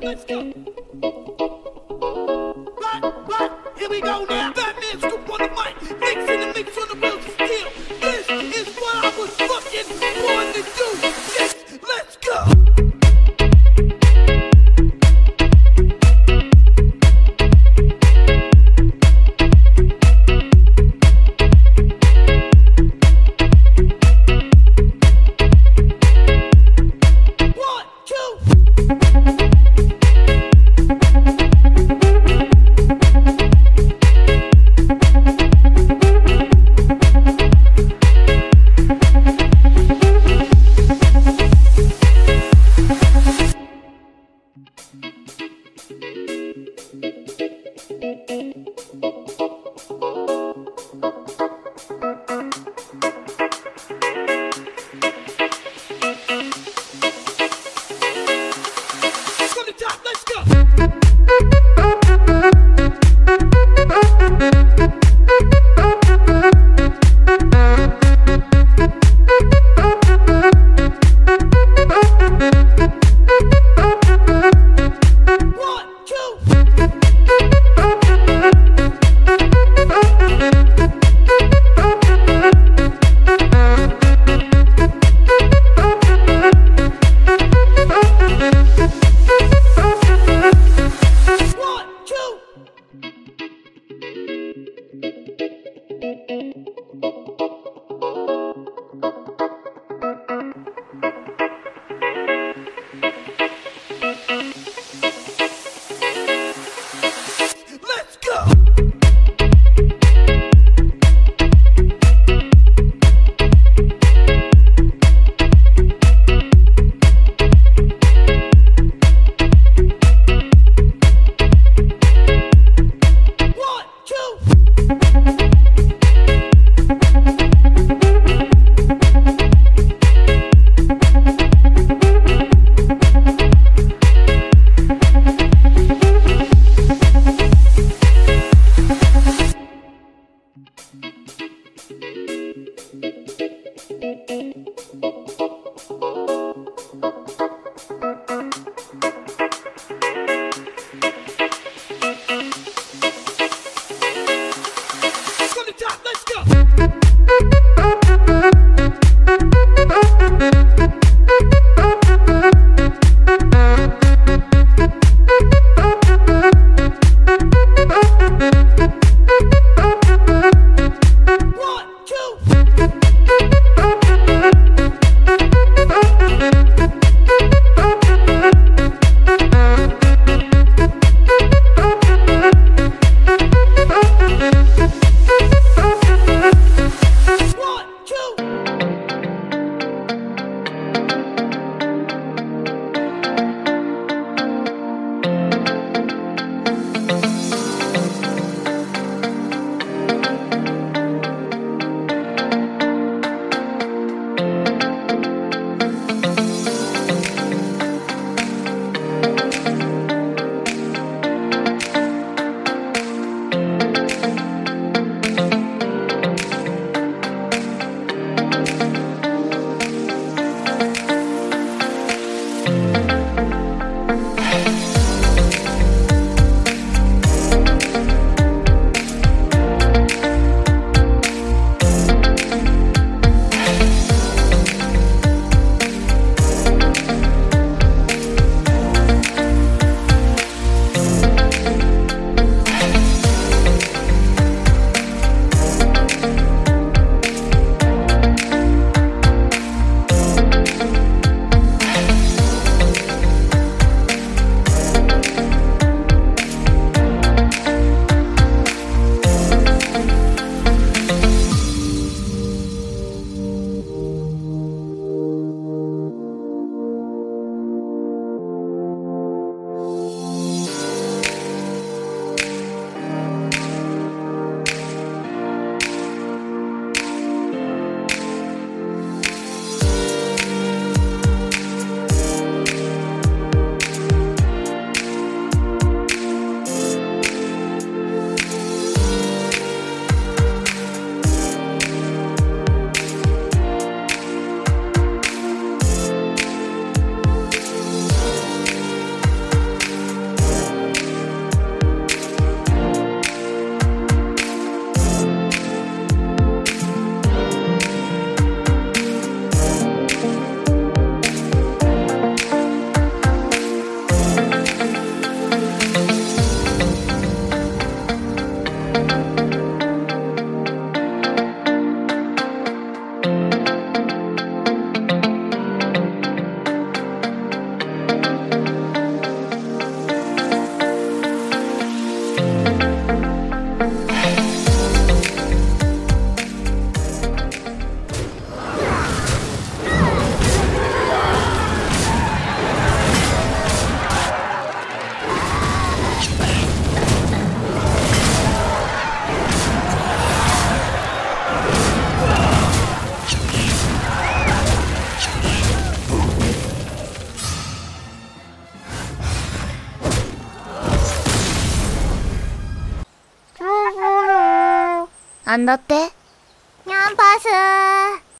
Let's go. Right, right, here we go now. Batman scoop on the mic, mix in the mix on the wheels of steel. あんだってにゃんぱすー